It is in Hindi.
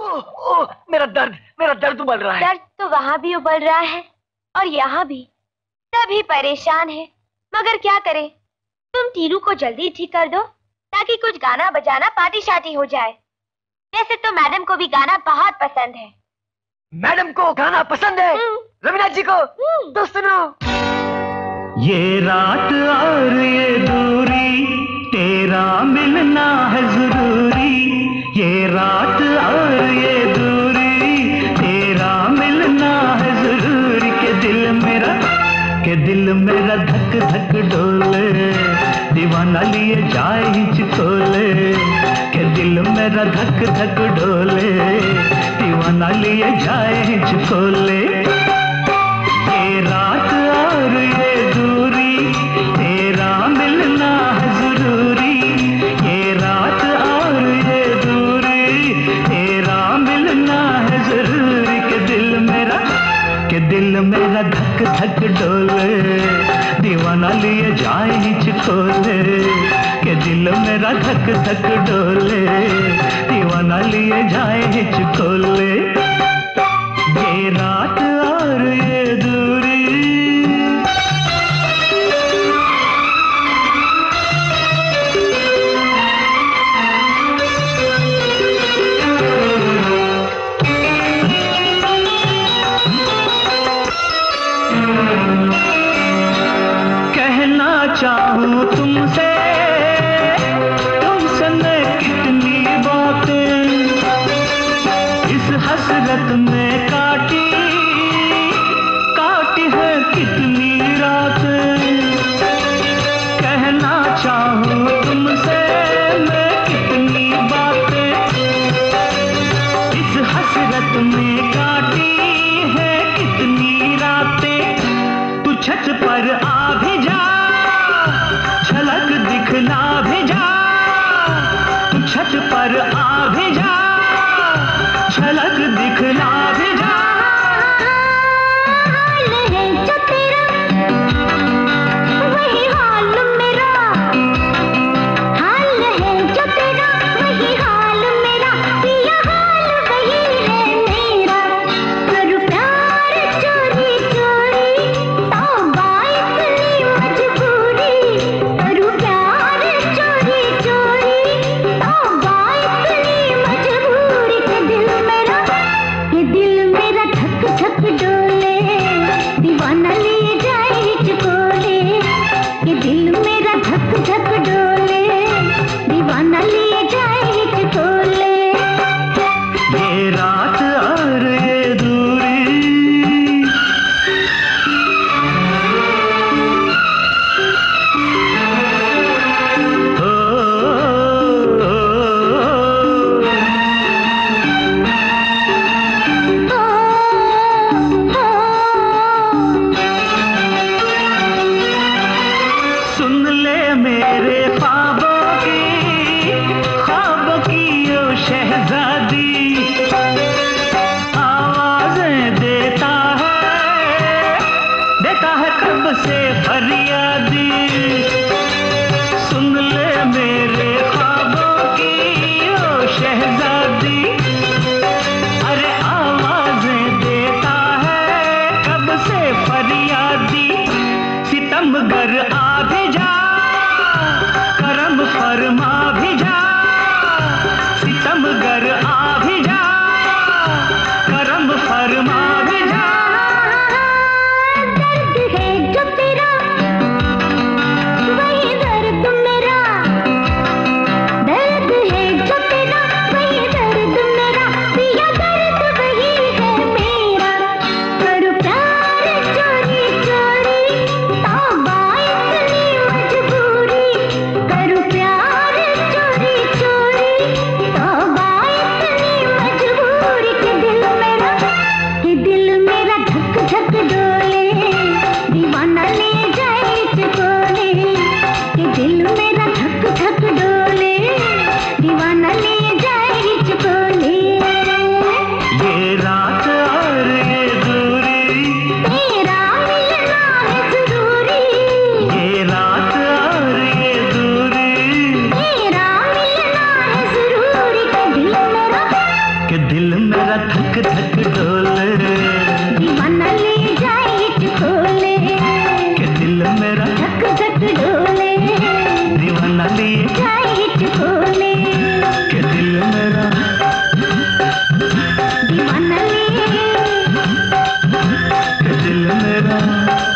ओह ओह मेरा दर्द मेरा दर्द उबल रहा है। दर्द तो वहाँ भी उबल रहा है और यहाँ भी। सभी परेशान है मगर क्या करे? तुम टीरू को जल्दी ठीक कर दो ताकि कुछ गाना बजाना पार्टी शार्टी हो जाए। वैसे तो मैडम को भी गाना बहुत पसंद है। मैडम को गाना पसंद है? रवीना जी को? तो सुनो। ये रात और ये दूरी तेरा मिलना है ज़रूरी। ये रात और ये दूरी, तेरा मिलना है ज़रूरी के दिल मेरा, के दिल मेरा धक धक डोले, दीवाना लिए जाए हिचकोले के दिल मेरा धक धक डोले, दीवाना लिए जाए हिचकोले ये के दिल मेरा धक धक डोले, दीवाना लिए जाए हिचकोले के दिल मेरा धक धक डोले, दीवाना लिए जाए हिचकोले पर से हरिया मेरा।